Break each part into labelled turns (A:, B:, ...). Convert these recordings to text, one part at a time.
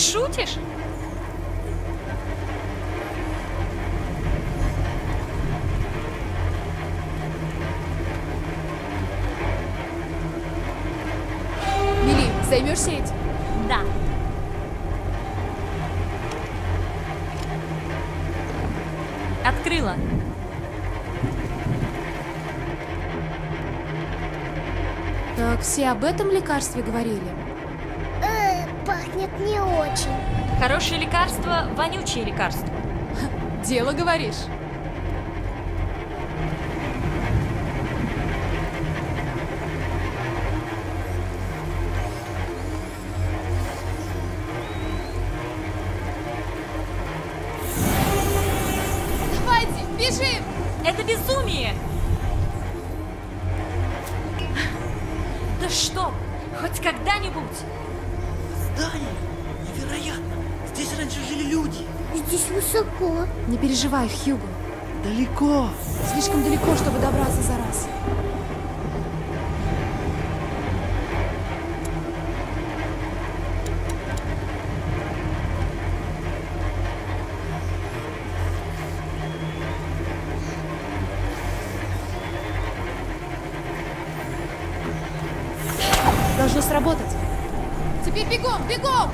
A: шутишь?
B: Мили, займешься этим?
A: Да. Открыла.
B: Так все об этом лекарстве говорили?
C: Пахнет не очень.
A: Хорошее лекарство, вонючее лекарство.
B: Дело говоришь. Должно сработать. Теперь бегом, бегом!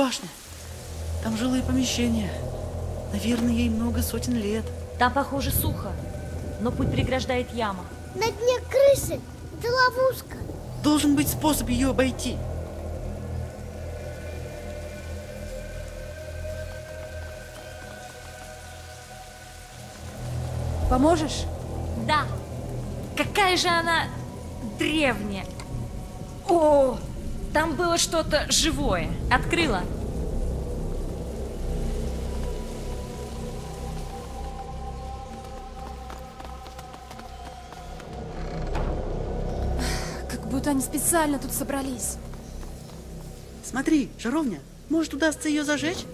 D: Башня. Там жилые помещения. Наверное, ей много сотен лет.
A: Там, похоже, сухо, но путь преграждает яма.
C: На дне крысы. Это ловушка.
D: Должен быть способ ее обойти.
B: Поможешь?
A: Да. Какая же она древняя. О, там было что-то живое. Открыла.
B: Как будто они специально тут собрались.
D: Смотри, жаровня. Может, удастся ее зажечь?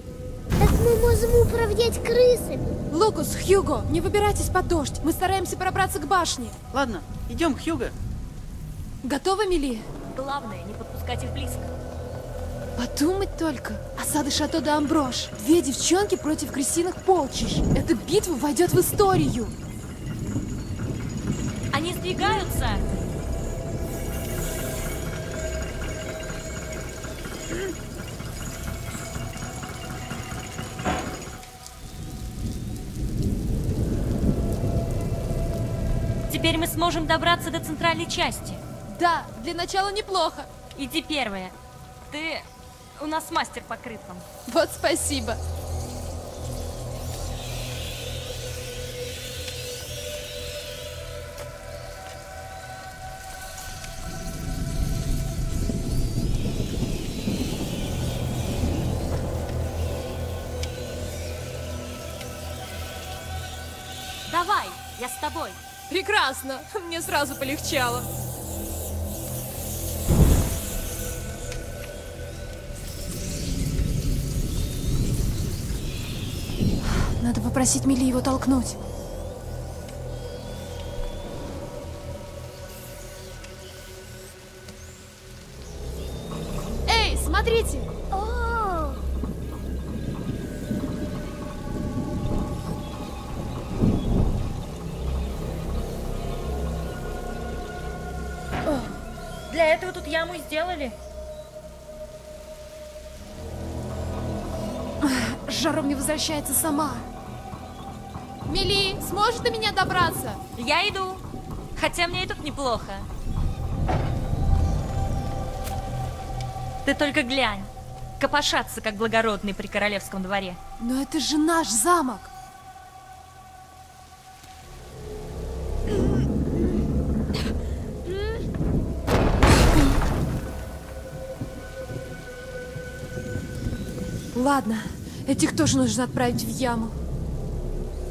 C: Так мы можем управлять крысами.
B: Лукус, Хьюго, не выбирайтесь под дождь. Мы стараемся пробраться к башне.
D: Ладно, идем, Хьюго.
B: Готовы, Мили?
A: Главное, не подпускать их близко.
B: Подумать только. Осада Шато де Амброш. Две девчонки против крысиных полчищ. Эта битва войдет в историю.
A: Они сдвигаются. Теперь мы сможем добраться до центральной части.
B: Да, для начала неплохо.
A: Иди первая. Ты у нас мастер по крыткам.
B: Вот спасибо.
A: Давай, я с тобой.
B: Прекрасно. Мне сразу полегчало. Надо попросить Мили его толкнуть. Возвращается сама. Мили, сможешь до меня добраться?
A: Я иду. Хотя мне и тут неплохо. Ты только глянь. Копошатся, как благородный при королевском дворе.
B: Но это же наш замок. Ладно, этих тоже нужно отправить в яму.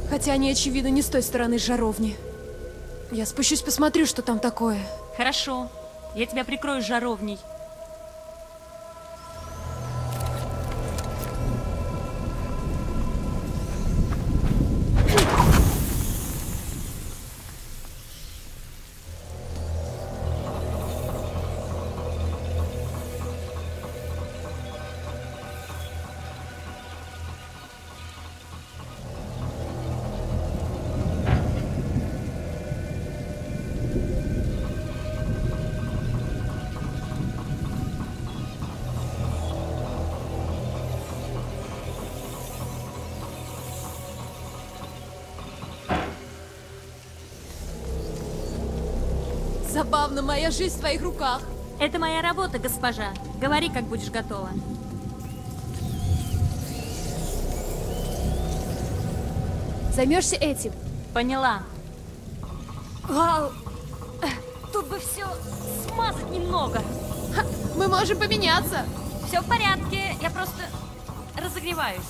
B: Хотя они, очевидно, не с той стороны жаровни. Я спущусь, посмотрю, что там такое.
A: Хорошо. Я тебя прикрою жаровней.
B: Моя жизнь в твоих руках.
A: Это моя работа, госпожа. Говори, как будешь готова.
B: Займешься этим.
A: Поняла. Вау. Тут бы все смазать немного.
B: Ха, мы можем поменяться.
A: Все в порядке, я просто разогреваюсь.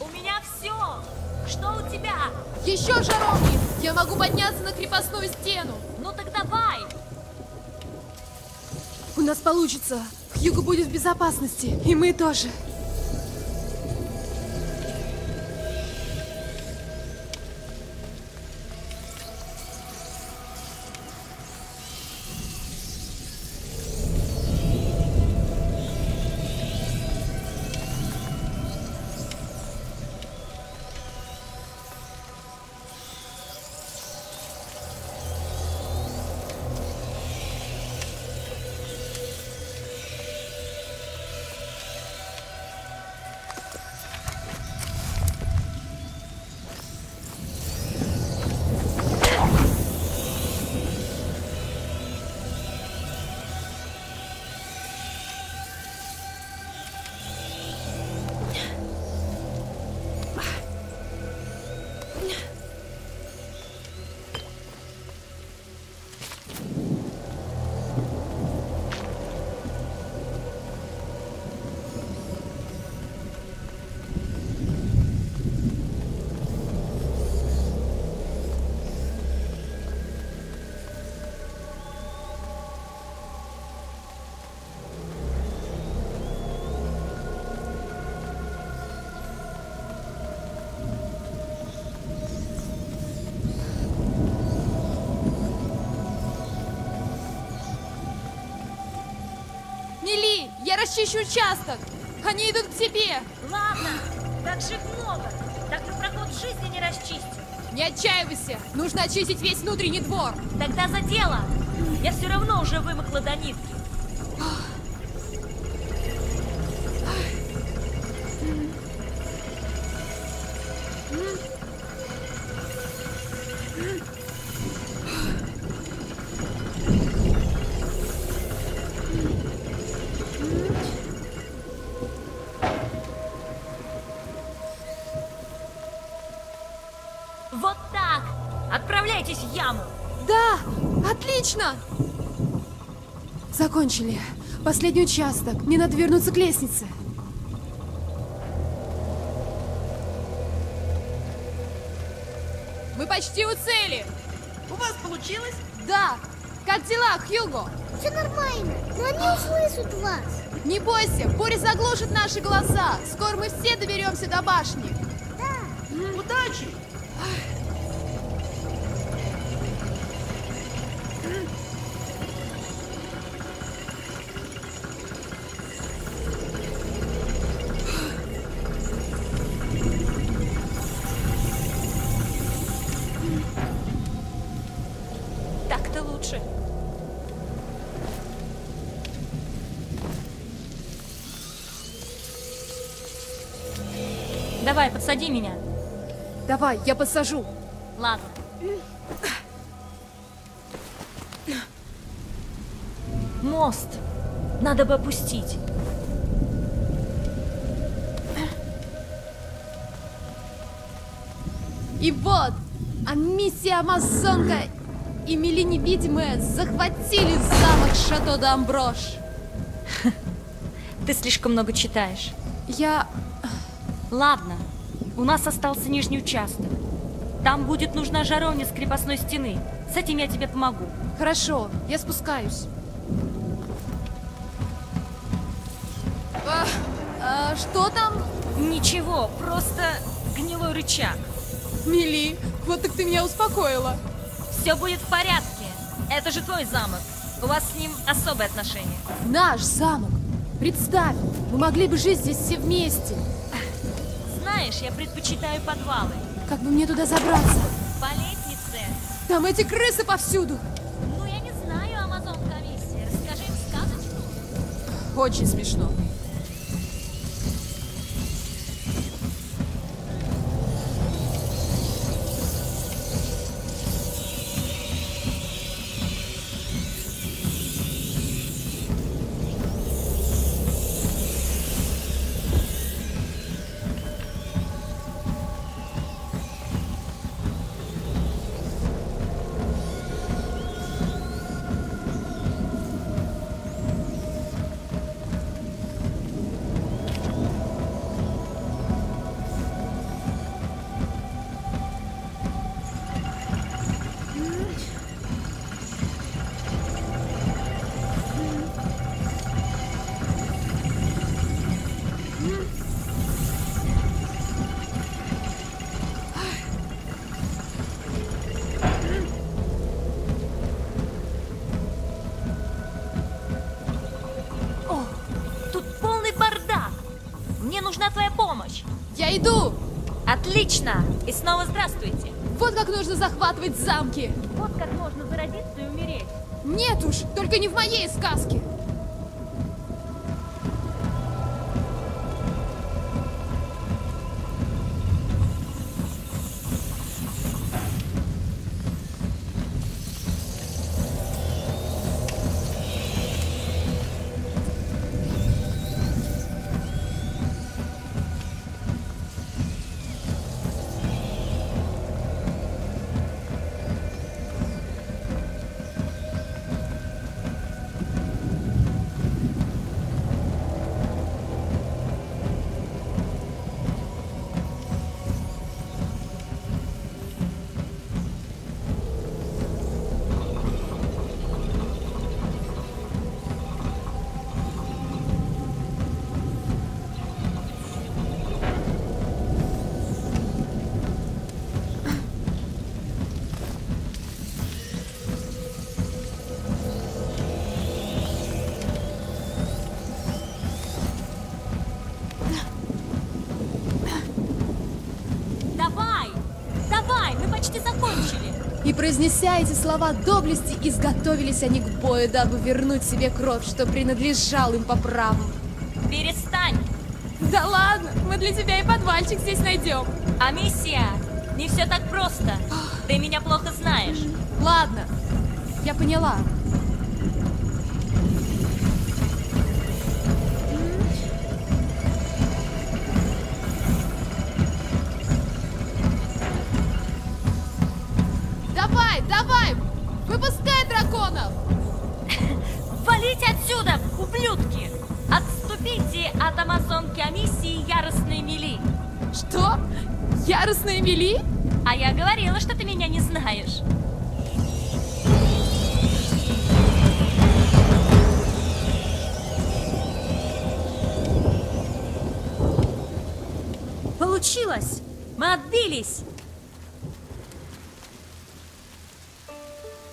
A: У меня все. Что у тебя?
B: Еще жаровни! Я могу подняться на крепостную стену.
A: Ну так давай.
B: У нас получится. Хьюго будет в безопасности. И мы тоже. Я расчищу участок. Они идут к тебе.
A: Ладно, так же их много. Так мы проход в жизни не расчистим.
B: Не отчаивайся. Нужно очистить весь внутренний двор.
A: Тогда за дело. Я все равно уже вымокла до нитки.
B: Закончили. Последний участок. Мне надо вернуться к лестнице. Мы почти у цели.
D: У вас получилось?
B: Да. Как дела, Хьюго?
C: Все нормально, но они услышат вас.
B: Не бойся, буря заглушит наши голоса. Скоро мы все доберемся до башни.
C: Да.
D: Удачи!
A: Давай, подсади меня.
B: Давай, я посажу.
A: Ладно. Мост. Надо бы опустить.
B: И вот, а миссия Амазонка и Мели Невидимые захватили замок Шато d'Амброш.
A: Ты слишком много читаешь.
B: Я...
A: Ладно, у нас остался нижний участок. Там будет нужна жаровня с крепостной стены. С этим я тебе помогу.
B: Хорошо, я спускаюсь. А, а что там?
A: Ничего, просто гнилой рычаг.
B: Мили, вот так ты меня успокоила.
A: Все будет в порядке. Это же твой замок. У вас с ним особые отношения.
B: Наш замок. Представь, мы могли бы жить здесь все вместе.
A: Знаешь, я предпочитаю подвалы.
B: Как бы мне туда забраться?
A: По лестнице.
B: Там эти крысы повсюду.
A: Ну, я не знаю, Амазон комиссия. Расскажи им сказочку.
B: Очень смешно.
A: И снова здравствуйте.
B: Вот как нужно захватывать замки.
A: Вот как можно зародиться и умереть.
B: Нет уж, только не в моей сказке. Произнеся эти слова доблести, изготовились они к бою, дабы вернуть себе кровь, что принадлежал им по праву.
A: Перестань!
B: Да ладно, мы для тебя и подвальчик здесь найдем.
A: А миссия? Не все так просто. Ты меня плохо знаешь.
B: Ладно, я поняла.
A: Мы отбились!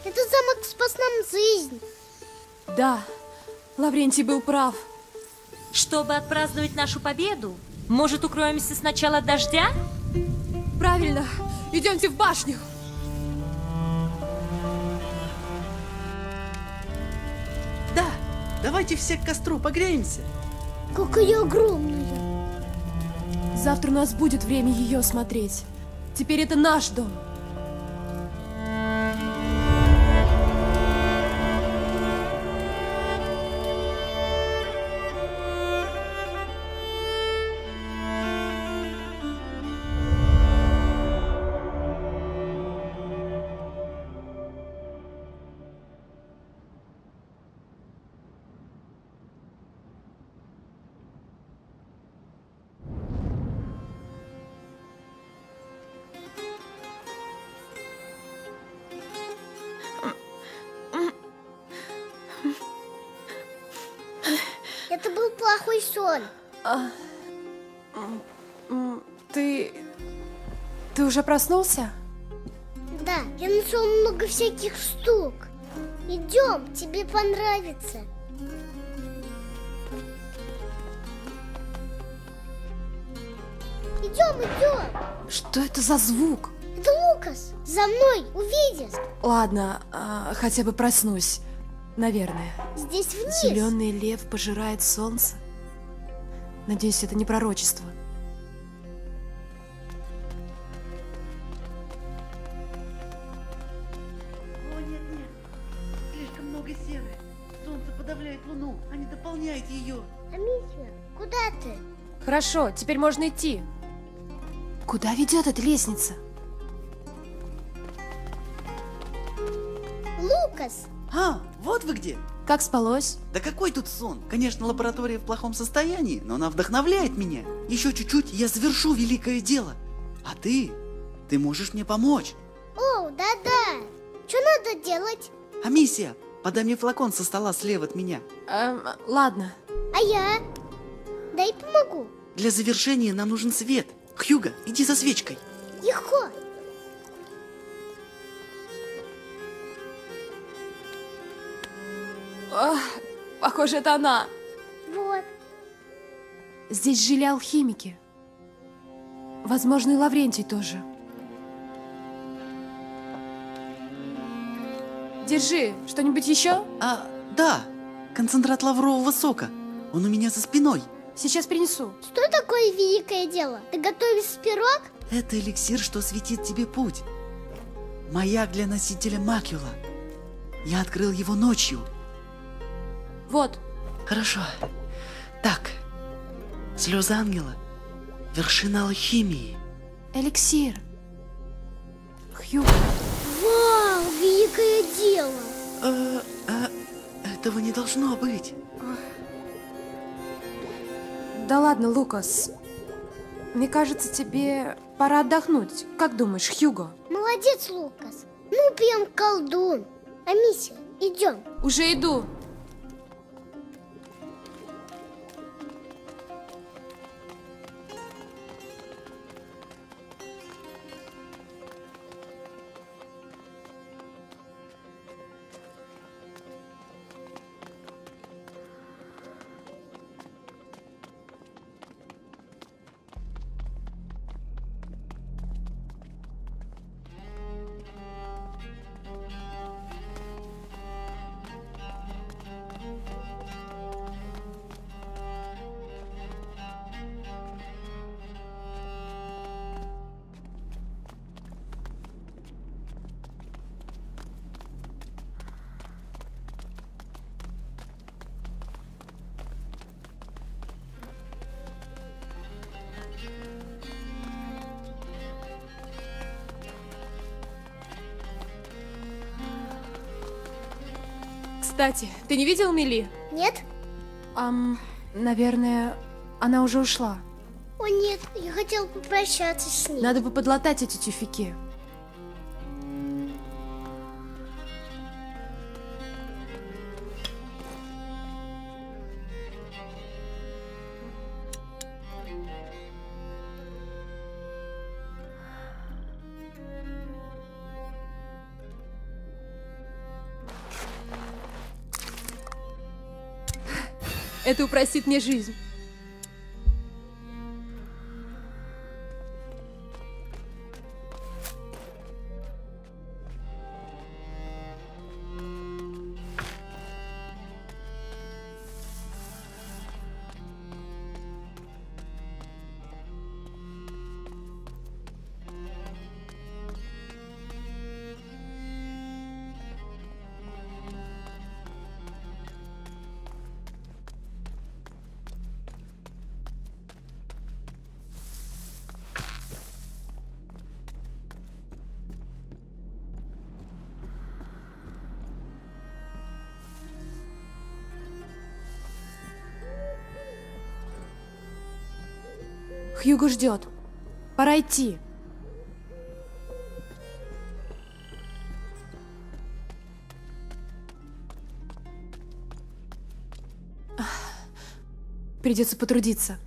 C: Этот замок спас нам жизнь.
B: Да, Лаврентий был прав.
A: Чтобы отпраздновать нашу победу, может, укроемся сначала от дождя?
B: Правильно, идемте в башню.
D: Да, давайте все к костру погреемся.
C: Какая огромная.
B: Завтра у нас будет время ее осмотреть. Теперь это наш дом.
C: Это был плохой сон.
B: М, Ты... Ты уже проснулся?
C: Да, я нашел много всяких штук. Идем, тебе понравится. Идем, идем.
B: Что это за звук?
C: Это Лукас. За мной, увидишь.
B: Ладно, а, хотя бы проснусь. Наверное.
C: Здесь вниз.
B: Зеленый лев пожирает солнце. Надеюсь, это не пророчество.
D: О, нет, нет. Слишком много серы. Солнце подавляет луну, а не дополняет ее.
C: Амисия, куда ты?
B: Хорошо, теперь можно идти. Куда ведет эта лестница?
C: Лукас.
D: А, вот вы где.
B: Как спалось?
D: Да какой тут сон? Конечно, лаборатория в плохом состоянии, но она вдохновляет меня. Еще чуть-чуть, я завершу великое дело. А ты? Ты можешь мне помочь.
C: О, да-да. Что надо делать?
D: Амисия, подай мне флакон со стола слева от меня.
B: Эм, ладно.
C: А я? Дай помогу.
D: Для завершения нам нужен свет. Хьюга, иди за свечкой.
C: Легко.
B: Ах, похоже, это она.
C: Вот.
B: Здесь жили алхимики. Возможно, и Лаврентий тоже. Держи, что-нибудь еще?
D: А, да, концентрат лаврового сока. Он у меня за спиной.
B: Сейчас принесу.
C: Что такое великое дело? Ты готовишь пирог?
D: Это эликсир, что светит тебе путь. Маяк для носителя Макюла. Я открыл его ночью.
B: Вот,
D: Хорошо. Так, слезы ангела. Вершина алхимии.
B: эликсир. Хью,
C: Вау, великое дело.
D: А, а, этого не должно быть.
B: да ладно, Лукас. Мне кажется, тебе пора отдохнуть. Как думаешь, Хьюго?
C: Молодец, Лукас. Ну, прям колдун. Амисия, идем.
B: Уже иду. Кстати, ты не видел Мили?
C: Нет?
B: Ам, наверное, она уже ушла.
C: О, нет, я хотел попрощаться с ней.
B: Надо бы подлатать эти тюфяки. Это упростит мне жизнь. Хьюго ждет. Пора идти. Придется потрудиться.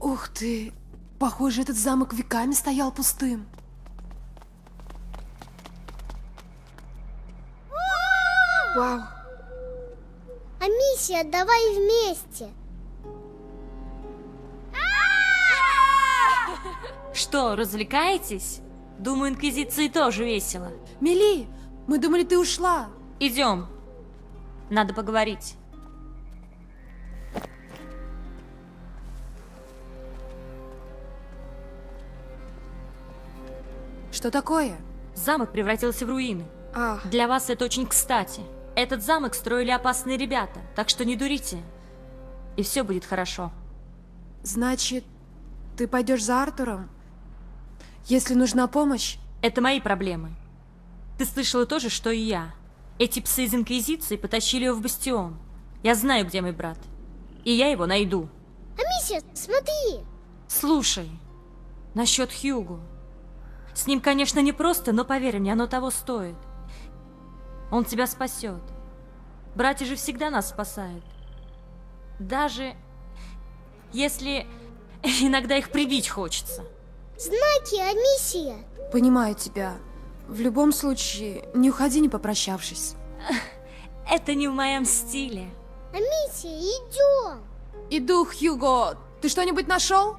B: Ух ты! Похоже, этот замок веками стоял пустым. Вау!
C: Амисия, давай вместе.
A: Что, развлекаетесь? Думаю, Инквизиции тоже весело.
B: Мели, мы думали, ты ушла.
A: Идем. Надо поговорить.
B: Что такое?
A: Замок превратился в руины.
B: А,
A: Для вас это очень кстати. Этот замок строили опасные ребята, так что не дурите. И все будет хорошо.
B: значит, ты пойдешь за Артуром? Если нужна помощь,
A: Это мои проблемы. Ты слышала то же, что и я. Эти псы из Инквизиции потащили его в бастион. Я знаю, где мой брат. И я его найду.
C: Амисия, смотри.
A: Слушай, насчет Хьюгу. С ним, конечно, непросто, но поверь мне, оно того стоит. Он тебя спасет. Братья же всегда нас спасают. Даже если иногда их прибить хочется.
C: Знаки, Амисия.
B: понимаю тебя. В любом случае, не уходи, не попрощавшись.
A: Это не в моем стиле.
C: Амисия, идем.
B: Иду, Хьюго. Ты что-нибудь нашел?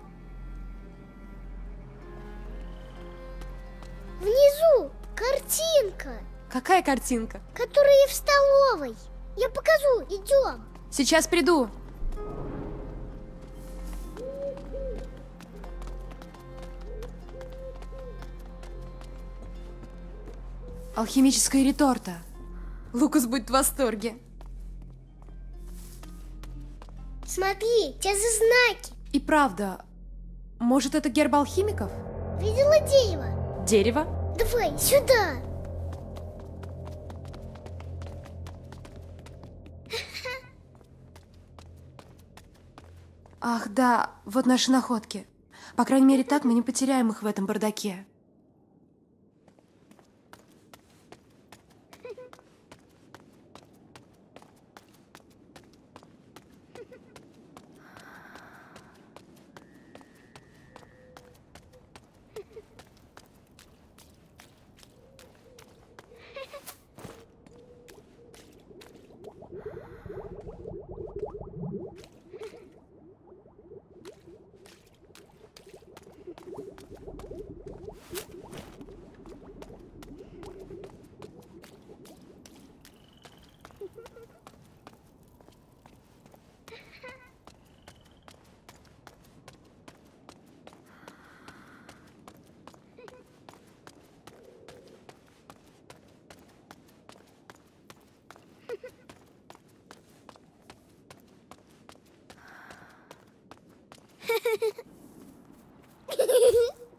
C: Внизу картинка,
B: Какая картинка?
C: которая в столовой. Я покажу, идем.
B: Сейчас приду. Алхимическая реторта. Лукас будет в восторге.
C: Смотри, те за знаки.
B: И правда, может это герб алхимиков?
C: Видела дерево?
B: Дерево?
C: Давай, сюда.
B: Ах, да, вот наши находки. По крайней мере, так мы не потеряем их в этом бардаке.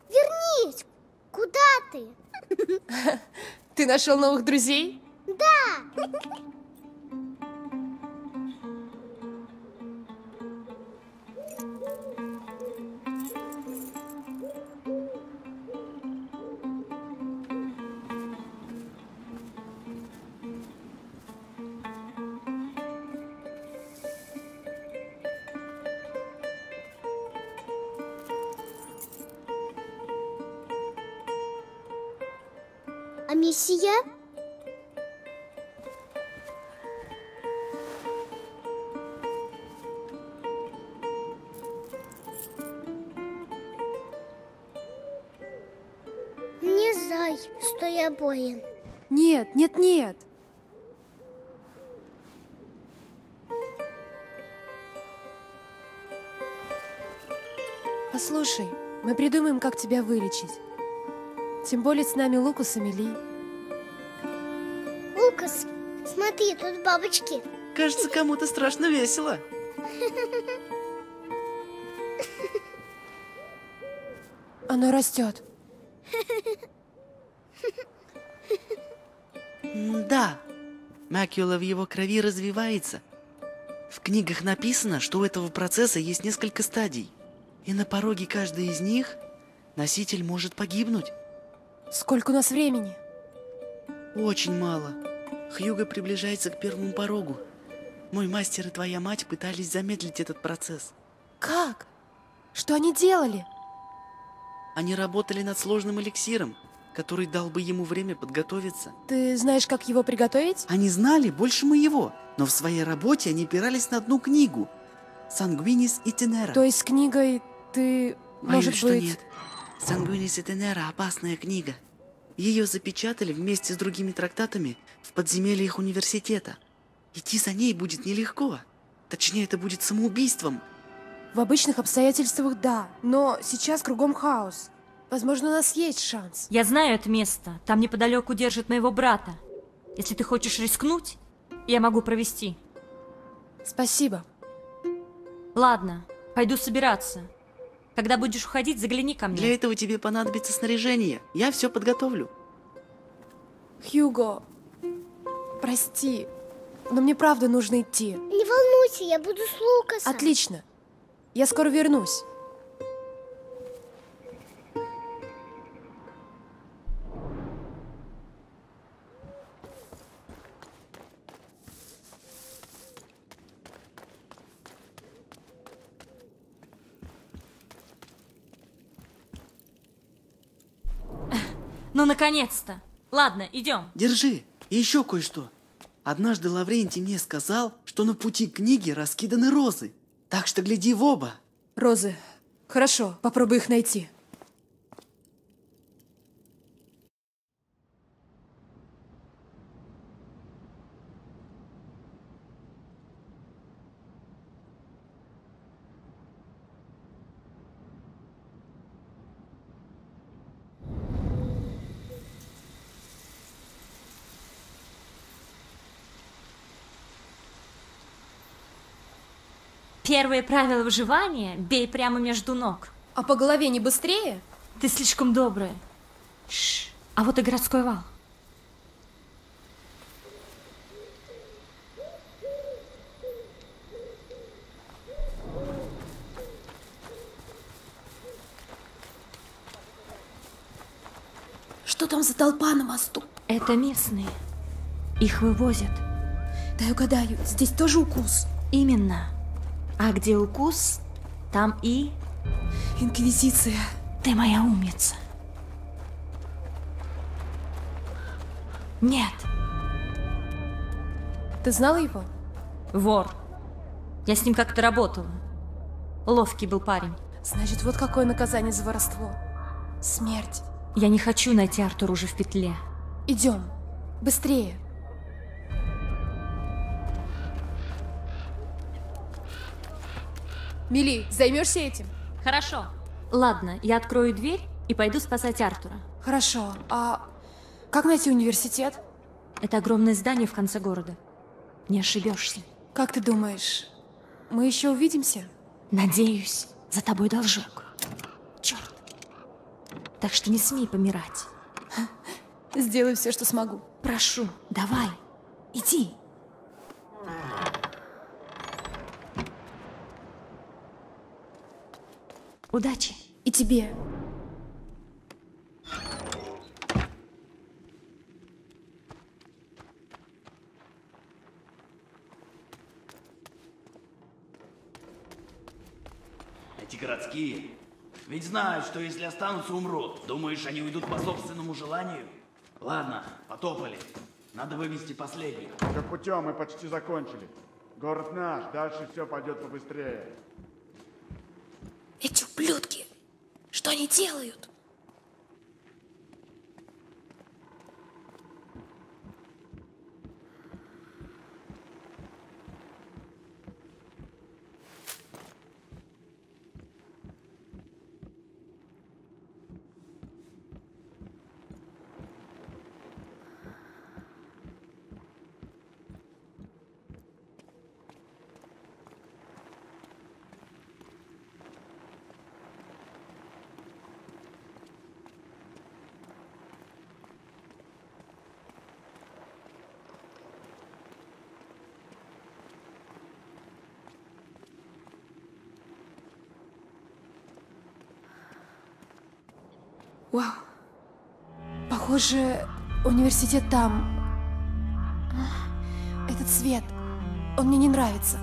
C: Вернись. Куда ты?
B: Ты нашел новых друзей?
C: Да. Болен.
B: Нет, нет, нет. Послушай, мы придумаем, как тебя вылечить. Тем более с нами Лукас и Мели.
C: Лукас, смотри, тут бабочки.
D: Кажется, кому-то страшно весело.
B: Оно растет.
D: Да, макюла в его крови развивается. В книгах написано, что у этого процесса есть несколько стадий. И на пороге каждой из них носитель может погибнуть.
B: Сколько у нас времени?
D: Очень мало. Хьюго приближается к первому порогу. Мой мастер и твоя мать пытались замедлить этот процесс.
B: Как? Что они делали?
D: Они работали над сложным эликсиром, который дал бы ему время подготовиться.
B: Ты знаешь, как его приготовить?
D: Они знали больше моего, но в своей работе они опирались на одну книгу «Сангвинис и Тенера».
B: То есть с книгой ты,
D: Боюсь,
B: может
D: что
B: быть...
D: нет. «Сангвинис и Тенера» — опасная книга. Ее запечатали вместе с другими трактатами в подземельях университета. Идти за ней будет нелегко. Точнее, это будет самоубийством.
B: В обычных обстоятельствах да, но сейчас кругом хаос. Возможно, у нас есть шанс.
A: Я знаю это место. Там неподалеку держит моего брата. Если ты хочешь рискнуть, я могу провести.
B: Спасибо.
A: Ладно, пойду собираться. Когда будешь уходить, загляни ко мне.
D: Для этого тебе понадобится снаряжение. Я все подготовлю.
B: Хьюго, прости, но мне правда нужно идти.
C: Не волнуйся, я буду с Лукасом.
B: Отлично. Я скоро вернусь.
A: Ну, наконец-то. Ладно, идем.
D: Держи. И еще кое-что. Однажды Лаврентий мне сказал, что на пути к книге раскиданы розы. Так что гляди в оба.
B: Розы. Хорошо, попробуй их найти.
A: Первое правило выживания – бей прямо между ног.
B: А по голове не быстрее?
A: Ты слишком добрая. Шш. А вот и городской вал.
B: Что там за толпа на мосту?
A: Это местные. Их вывозят.
B: Дай угадаю, здесь тоже укус.
A: Именно. А где укус, там и...
B: Инквизиция.
A: Ты моя умница. Нет,
B: Ты знала его?
A: вор. Я с ним как-то работала. Ловкий был парень.
B: Значит, вот какое наказание за воровство. Смерть.
A: Я не хочу найти Артура уже в петле.
B: Идем. Быстрее. Мили, займешься этим?
A: Хорошо. Ладно, я открою дверь и пойду спасать Артура.
B: Хорошо. А как найти университет?
A: Это огромное здание в конце города. Не ошибешься.
B: Как ты думаешь, мы еще увидимся?
A: Надеюсь, за тобой должок. Черт. Так что не смей помирать.
B: Сделаю все, что смогу.
A: Прошу, давай, иди. Удачи.
B: И тебе.
E: Эти городские ведь знают, что если останутся, умрут. Думаешь, они уйдут по собственному желанию? Ладно, потопали. Надо вывести последних.
F: Все путем, мы почти закончили. Город наш, дальше все пойдет побыстрее.
B: Ублюдки! Что они делают? Вау. Похоже, университет там. Этот свет, он мне не нравится.